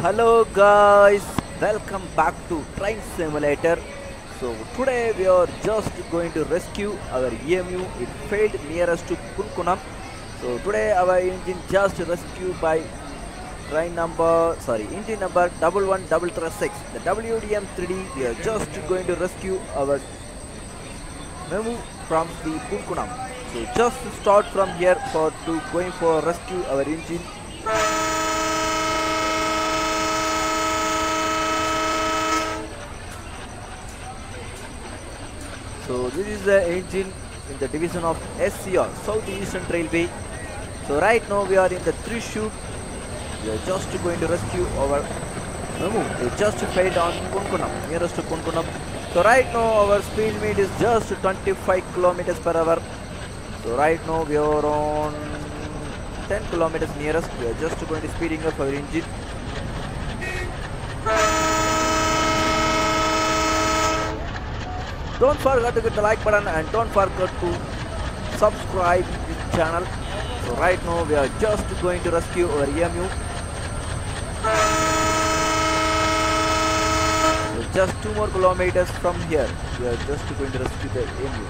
Hello guys, welcome back to Train Simulator. So today we are just going to rescue our EMU. It failed nearest to Kunkunam. So today our engine just rescued by train number, sorry, engine number double one double three six. The WDM 3D. We are just going to rescue our Memu from the Kunkunam. So just start from here for to going for rescue our engine. So this is the engine in the division of SCR, South Eastern Railway. So right now we are in the Trishur. We are just going to rescue our Memu. It just failed on Kunkunam, nearest to Kunkunam. So right now our speed limit is just 25 kilometers per hour. So right now we are on 10 kilometers nearest. We are just going to speeding up our engine. Don't forget to hit the like button and don't forget to subscribe this channel. So right now we are just going to rescue our EMU. So just two more kilometers from here. We are just going to rescue the EMU.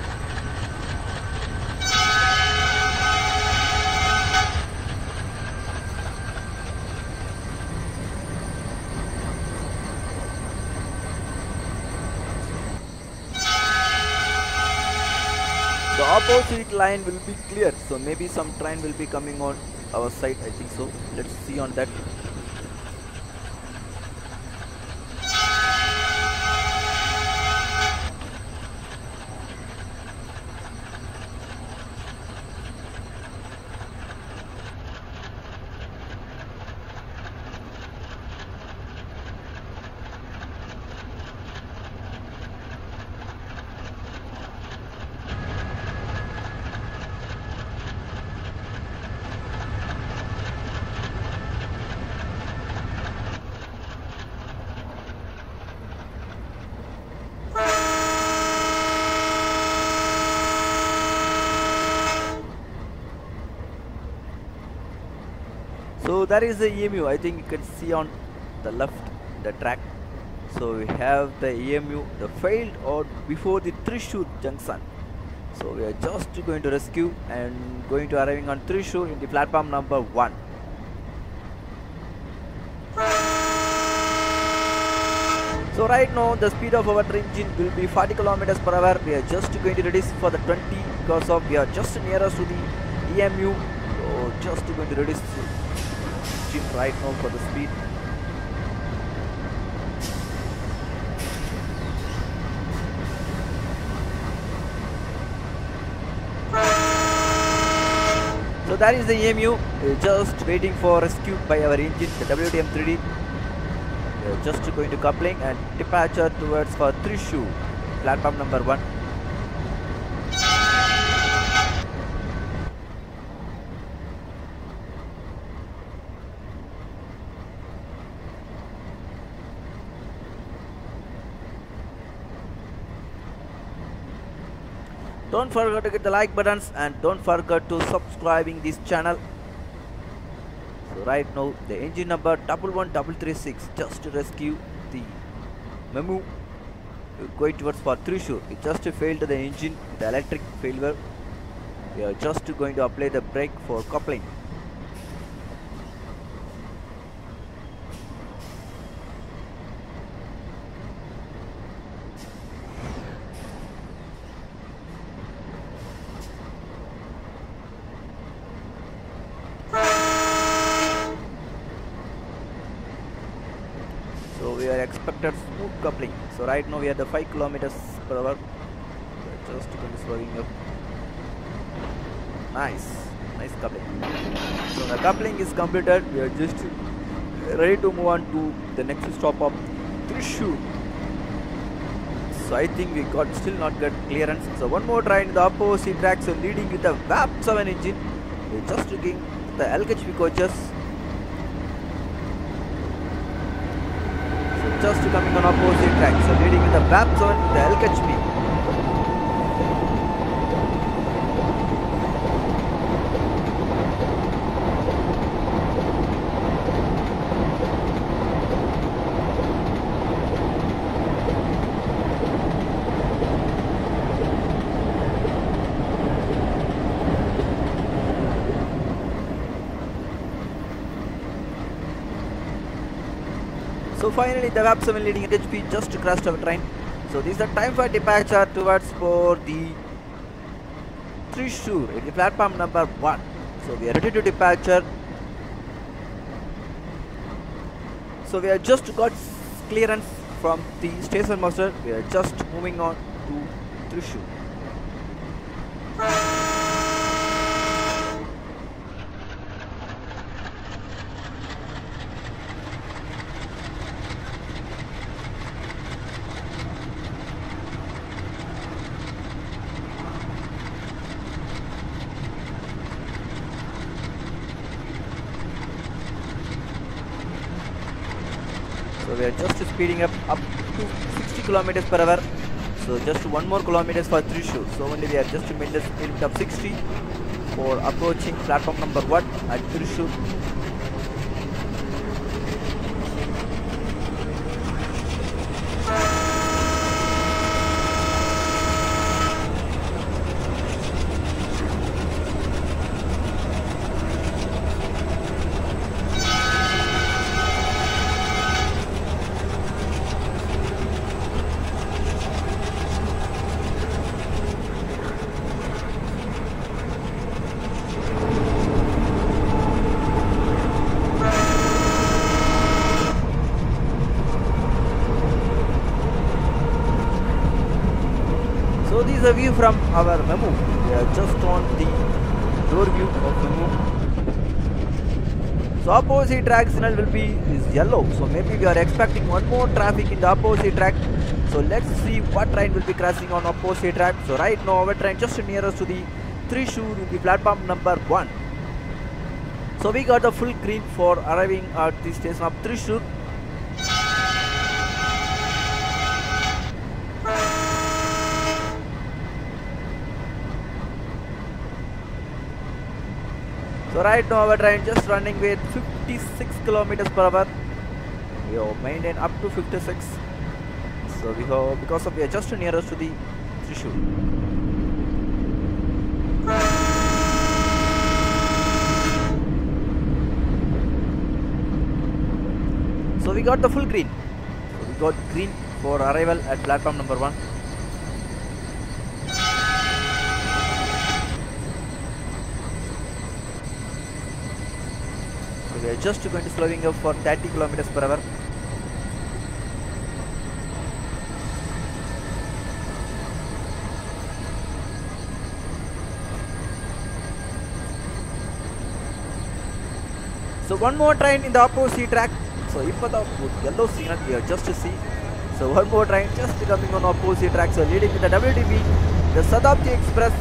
The opposite line will be clear, so maybe some train will be coming on our side. I think so. Let's see on that. So that is the EMU. I think you can see on the left the track. So we have the EMU, the failed or before the Trishur junction. So we are just going to rescue and going to arriving on Trishur in the platform number one. So right now the speed of our engine will be 40 kilometers per hour. We are just going to reduce for the 20 because of we are just nearest to the EMU. So just going to reduce right now for the speed. So that is the EMU uh, just waiting for rescue by our engine, the WDM 3D. We just going to coupling and departure towards for Trishu, platform number one. Don't forget to hit the like buttons and don't forget to subscribing this channel. So right now the engine number double one double three six just to rescue the Memu uh, going towards for Trishur. It just failed the engine, the electric failure. We are just going to apply the brake for coupling. Expected smooth coupling. So right now we are the 5 kilometers per hour. Just going to slowing up. Nice, nice coupling. So the coupling is completed. We are just ready to move on to the next stop of Trishur. So I think we got still not get clearance. So one more try in the opposite track. So leading with the WAP 7 engine. We're just looking the LHB coaches. Just coming on opposite track. So leading with the zone, the LKHP. So finally the 7 leading HP just crashed our train. So this is the time for departure towards for the Trishur in the platform number 1. So we are ready to departure. So we have just got clearance from the station master. We are just moving on to Trishur. We are just speeding up up to 60 kilometers per hour. So just one more kilometers for Trishur. So only we are just the speed of 60 for approaching platform number one at Trishur. Is a view from our Memu. We are just on the door view of Memu. So opposite track signal will be is yellow. So maybe we are expecting one more traffic in the opposite track. So let's see what train will be crossing on opposite track. So right now our train just nearest to the Trishur will be platform number one. So we got the full green for arriving at the station of Trishur. So right now our train just running with 56 kilometers per hour. We have maintained up to 56. So we have because of we are just nearest to the Trishul. So we got the full green. So we got green for arrival at platform number 1. We are just going to slowing up for 30 kilometers per hour. So one more train in the opposite track. So if the yellow signal we are just to see. So one more train just coming on opposite track. So leading with the WDB, the Shatabdi Express.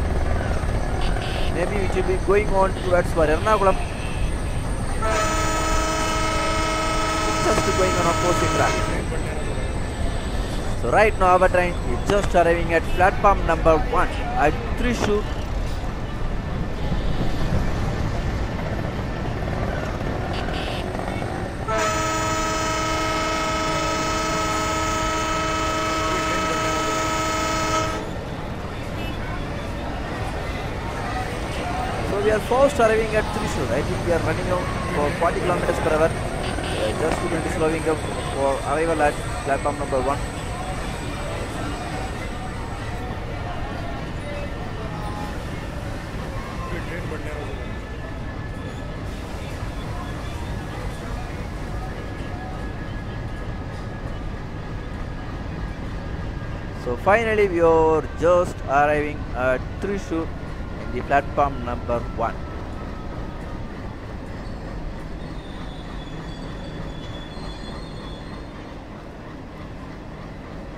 Maybe it will be going on towards for Ernakulam. Just going on track. So right now our train is just arriving at platform number one at Trishur. So we are fast arriving at Trishur. I think we are running out for 40 kilometers per hour. Just student is slowing up for arrival at platform number 1. So finally we are just arriving at Trishur in the platform number 1.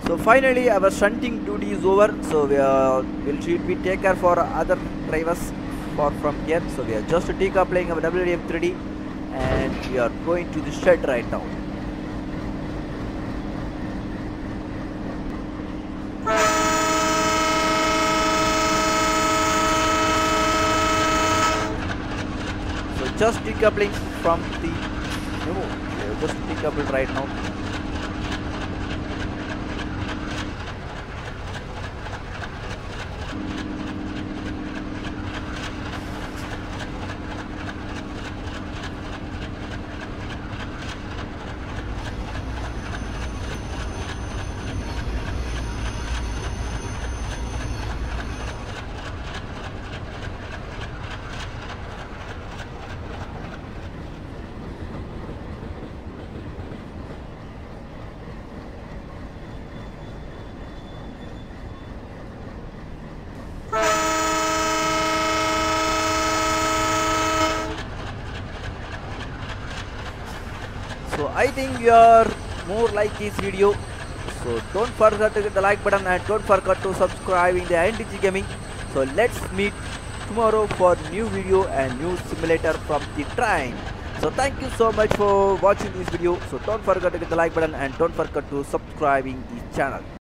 So finally our shunting duty is over. So we will should we take care for other drivers for from here. So we are just decoupling our WDM 3D and we are going to the shed right now. So just decoupling from the no, just decoupled right now. So I think you are more like this video. So don't forget to hit the like button and don't forget to subscribe in the NTG Gaming. So let's meet tomorrow for new video and new simulator from the train. So thank you so much for watching this video. So don't forget to hit the like button and don't forget to subscribing this channel.